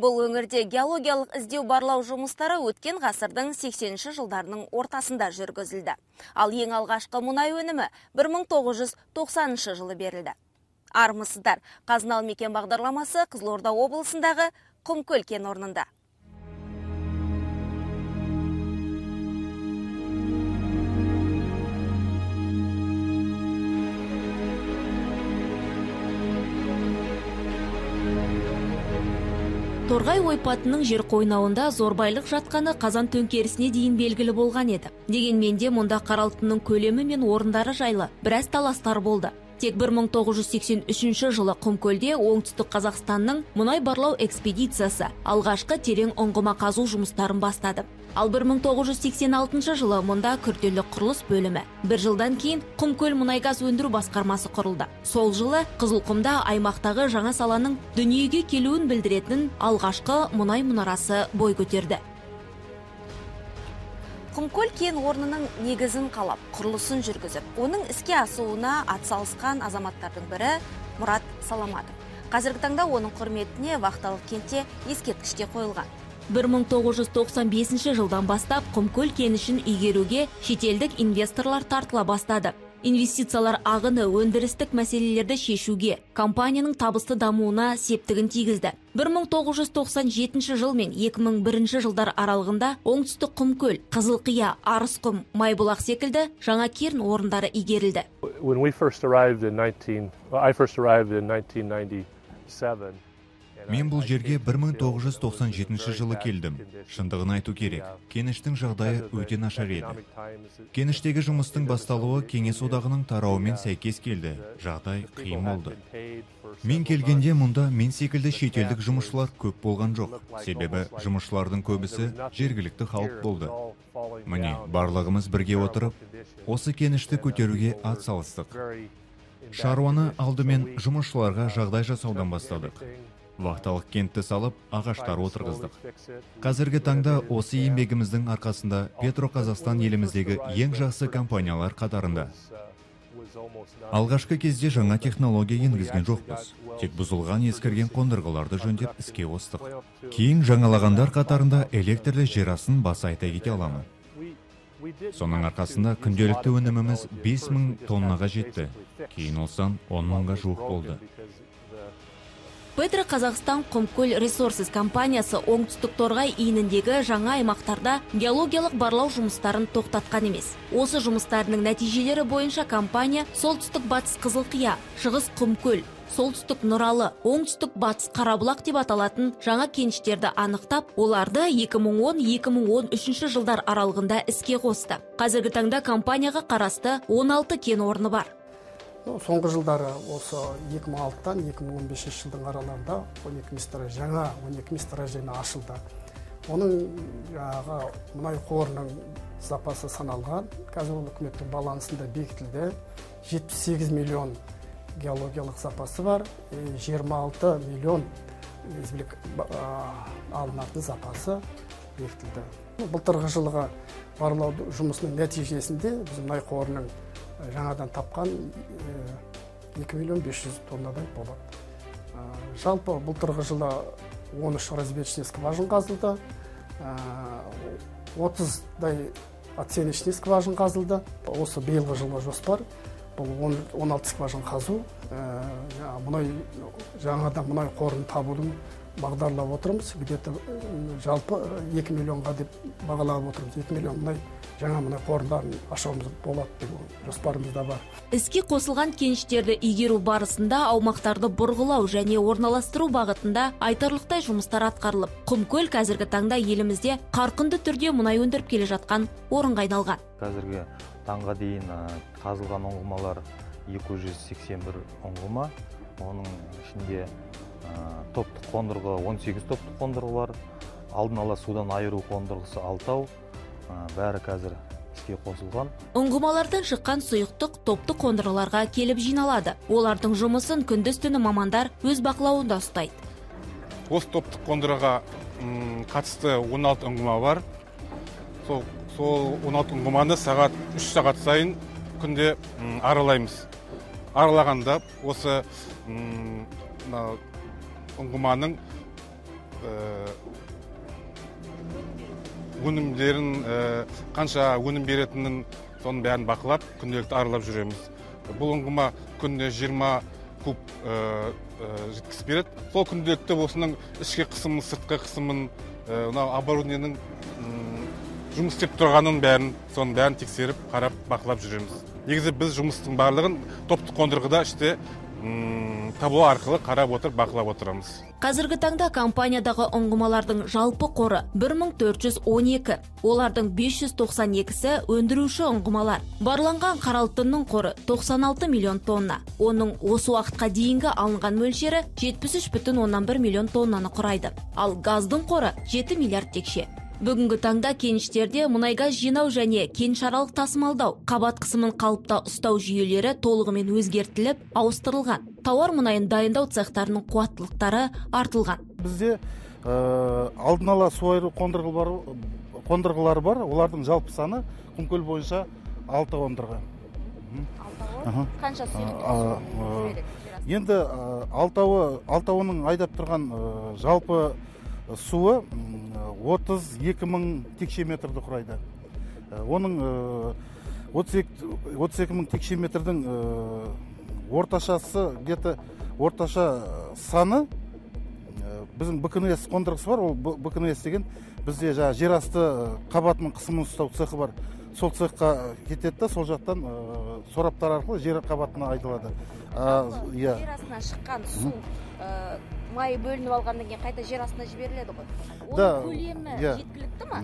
бұл өңірде геологиялық іздеу барлау жұмыстары өткен ғасырдың 80 жылдарының ортасында жүргізілді. Ал ең алғашқы мұнай өнімі 1990 жылы берілді. Армысыздар қазыналы мекен бағдарламасы қызылорда облысындағы құмкөл кен орнында. Торғай ойпатының жер қойнауында зорбайлық жатқаны қазан төңкерісіне дейін белгілі болған еді. Дегенмен де мұнда қара алтынның көлемі мен орындары жайлы біраз таластар болды. Тек 1983 жылы құмкөлде оңтүстік қазақстанның мұнай барлау экспедициясы алғашқы терең ұңғыма қазу жұмыстарын бастады. Ал 1986 жылы мұнда күрделі құрылыс бөлімі. Бір жылдан кейін құмкөл мұнайгаз өндіру басқармасы құрылды. Сол жылы қызылқұмда аймақтағы жаңа саланың дүниеге келуін білдіретін алғашқы мұнай мұнарасы бой көтерді. Құмкөл кен орнының негізін қалап құрылысын жүргізіп оның іске асуына атсалысқан азаматтардың бірі мұрат саламатов. Қазіргі таңда оның құрметіне вахталық кентте ескерткіште қойылған. 1995 жылдан бастап құмкөл кенішін игеруге шетелдік инвесторлар тартыла бастады. Инвестициялар ағыны өндірістік мәселелерді шешуге компанияның табысты дамуына септігін тигізді. 1997 жыл мен 2001 жылдар аралығында оңтүстік құмкөл қызылқия арысқұм майбұлақ секілді жаңа керн орындары игерілді. Мен бұл жерге 1997 жылы келдім. Шындығын айту керек кеніштің жағдайы өте нашар еді. Кеніштегі жұмыстың басталуы кеңес одағының тарауымен сәйкес келді. Жағдай қиын болды. Мен келгенде мұнда мен секілді шетелдік жұмысшылар көп болған жоқ. Себебі жұмысшылардың көбісі жергілікті халық болды. Міне барлығымыз бірге отырып осы кенішті көтеруге атсалыстық шаруаны алдымен жұмысшыларға жағдай жасаудан бастадық. Вахталық кентті салып ағаштар отырғыздық қазіргі таңда осы еңбегіміздің арқасында петроқазақстан еліміздегі ең жақсы компаниялар қатарында алғашқы кезде жаңа технология енгізген жоқпыз тек бұзылған ескірген қондырғыларды жөндеп іске қостық кейін жаңалағандар қатарында электрлі жер астын баса айта кете аламын соның арқасында күнделікті өніміміз 5000 тоннаға жетті кейін осыдан 10 мыңға жуық болды петро қазақстан құмкөл ресурсес компаниясы оңтүстік торғай иініндегі жаңа аймақтарда геологиялық барлау жұмыстарын тоқтатқан емес. Осы жұмыстарының нәтижелері бойынша компания солтүстік батыс қызылқия шығыс құмкөл солтүстік нұралы оңтүстік батыс қарабұлақ деп аталатын жаңа кеніштерді анықтап оларды 2010-2013 жылдар аралығында іске қосты. Қазіргі таңда компанияға қарасты 16 кен орны бар. Соңғы жылдары осы 2006-тан 2015 жылдың аралығында 12 местораж жаңа 12 месторождение ашылды. Оның жаңағы мұнай қорының запасы саналған. Қазір ол үкіметтің балансында бекітілді. 78 миллион геологиялық запасы бар. 26 миллион республика алынатын запасы бекітілді. Былтырғы жылғы барлау жұмысының нәтижесінде біз мұнай қорының жаңадан тапқан екі миллион бес жүз тоннадай болады жалпы былтырғы жылы он үш разведочный скважин қазылды. Отыздай оценочный скважин қазылды. Осы биылғы жылғы жоспар бұл он алты скважин қазу. Мұнай жаңадан мұнай қорын табудың бағдарлап отырмыз. Где то жалпы екі миллионға деп бағалап отырмыз. Екі миллион мұнай жаңа мұнай қорындарын ашуымыз болады деп жоспарымызда бар. Іске қосылған кеніштерді игеру барысында аумақтарды бұрғылау және орналастыру бағытында айтарлықтай жұмыстар атқарылып құмкөл қазіргі таңда елімізде қарқынды түрде мұнай өндіріп келе жатқан орынға айналған. Қазіргі таңға дейін қазылған ұңғымалар 281 ұңғыма. Оның ішінде топтық қондырғы 18 топтық қондырғы бар. Алдын ала судан айыру қондырғысы алтау. Бәрі қазір іске қосылған. Ұңғымалардан шыққан сұйықтық топтық қондырғыларға келіп жиналады. Олардың жұмысын күндіз түні мамандар өз бақылауында ұстайды. Осы топтық қондырғыға қатысты 16 ұңғыма бар. Сол сол 16 ұңғыманы сағат 3 сағат сайын күнде аралаймыз. Аралағанда осы ұңғыманың өнімдерін қанша өнім беретінін соның бәрін бақылап күнделікті аралап жүреміз. Бұл ұңғыма күніне жиырма куб жеткізіп береді. Сол күнделікті осының ішкі қысымын сыртқы қысымын мынау оборудованиенің жұмыс істеп тұрғанын бәрін соның бәрін тексеріп қарап бақылап жүреміз. Негізі біз жұмыстың барлығын топтық қондырғыда іште табло арқылы қарап отырып бақылап отырамыз. Қазіргі таңда компаниядағы ұңғымалардың жалпы қоры 1412 олардың 592-сі өндіруші ұңғымалар. Барланған қара алтынның қоры 96 миллион тонна. Оның осы уақытқа дейінгі алынған мөлшері 73,1 миллион тоннаны құрайды. Ал газдың қоры 7 миллиард текше. Бүгінгі таңда кеніштерде мұнайгаз жинау және кеңшаралық тасымалдау қабат қысымын қалыпта ұстау жүйелері толығымен өзгертіліп ауыстырылған. Тауар мұнайын дайындау цехтарының қуаттылықтары артылған. Бізде алдын ала суайру қондырғылары бар. Олардың жалпы саны құмкөл бойынша алты қондырғы. Қанша енді алтауы алтауының айдап тұрған жалпы суы отыз екі мың текше метрді құрайды. Оның отыз екі мың текше метрдің орташасы где то орташа саны біздің бкнс қондырғысы бар. Ол бкнс деген бізде жаңағы жер асты қабатының қысымын ұстау цехы бар. Сол цехқа кетеді да сол жақтан сораптар арқылы жер қабатына айдалады. Иә жер астынан шыққан су май бөлініп алғаннан кейін қайта жер астына жіберіледі ғой. Оның көлемі жеткілікті ма?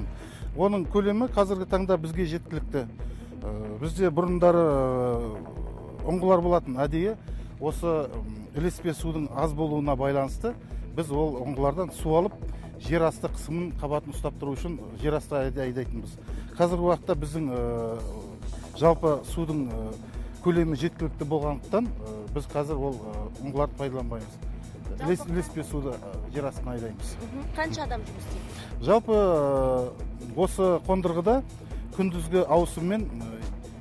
Оның көлемі қазіргі таңда бізге жеткілікті. Бізде бұрындары ұңғылар болатын әдейі осы ілеспе судың аз болуына байланысты біз ол ұңғылардан су алып жер асты қысымын қабатын ұстап тұру үшін жер асты айдайтынбыз. Қазіргі уақытта біздің жалпы судың көлемі жеткілікті болғандықтан біз қазір ол ұңғыларды пайдаланбаймыз. Ілеспе суды жер астына айдаймыз. Қанша адам жұмыс істейді? Жалпы осы қондырғыда күндізгі ауысыммен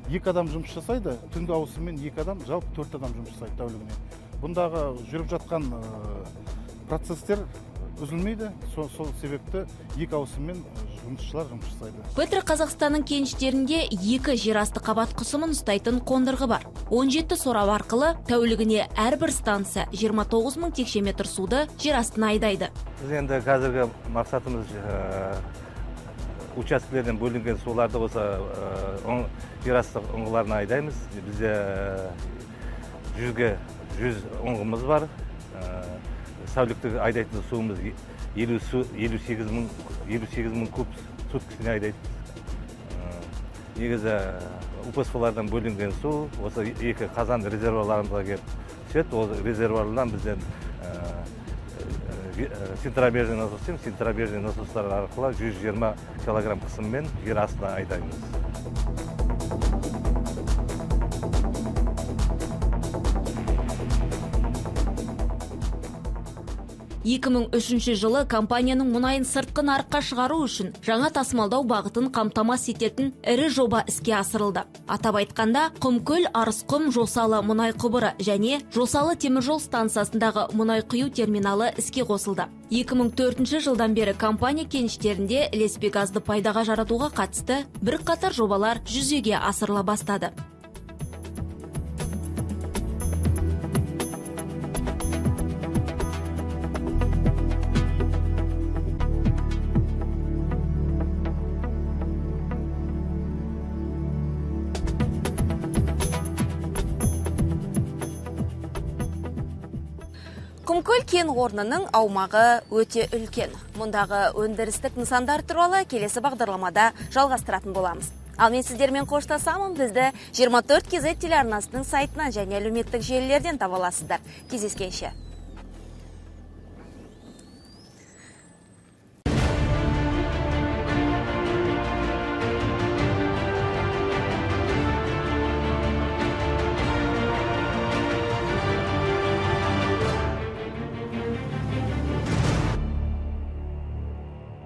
екі адам жұмыс жасайды түнгі ауысыммен екі адам жалпы төрт адам жұмыс жасайды тәулігіне. Бұндағы жүріп жатқан процесстер үзілмейді сол, сол себепті екі ауысыммен жұмысшылар жұмыс жасайды. Петро қазақстанның кеніштерінде екі жерасты қабат қысымын ұстайтын қондырғы бар. 17 сорап арқылы тәулігіне әрбір станция 29 мың текше метр суды жер астына айдайды. Біз енді қазіргі мақсатымыз учаскелерден бөлінген суларды осы жер асты ұңғыларына айдаймыз. Бізде жүзге жүз ұңғымыз бар. Тәуліктік айдайтын суымыз елу сегіз мың елу сегіз мың куб суткасіне айдайды негізі упсвлардан бөлінген су осы екі қазан резервуарларымызға келіп түседі. Ол резервуарлардан бізден центробежный насос дейміз центробежный насостар арқылы жүз жиырма килограмм қысыммен жер астына айдаймыз. 2003 жылы компанияның мұнайын сыртқы нарыққа шығару үшін жаңа тасымалдау бағытын қамтамасыз ететін ірі жоба іске асырылды. Атап айтқанда құмкөл арысқұм жосалы мұнай құбыры және жосалы теміржол станциясындағы мұнай құю терминалы іске қосылды. 2004 жылдан бері компания кеніштерінде ілеспе газды пайдаға жаратуға қатысты бірқатар жобалар жүзеге асырыла бастады. Құмкөл кен орнының аумағы өте үлкен. Мұндағы өндірістік нысандар туралы келесі бағдарламада жалғастыратын боламыз. Ал мен сіздермен қоштасамын бізді 24 кз телеарнасының сайтынан және әлеуметтік желілерден таба аласыздар. Кездескенше.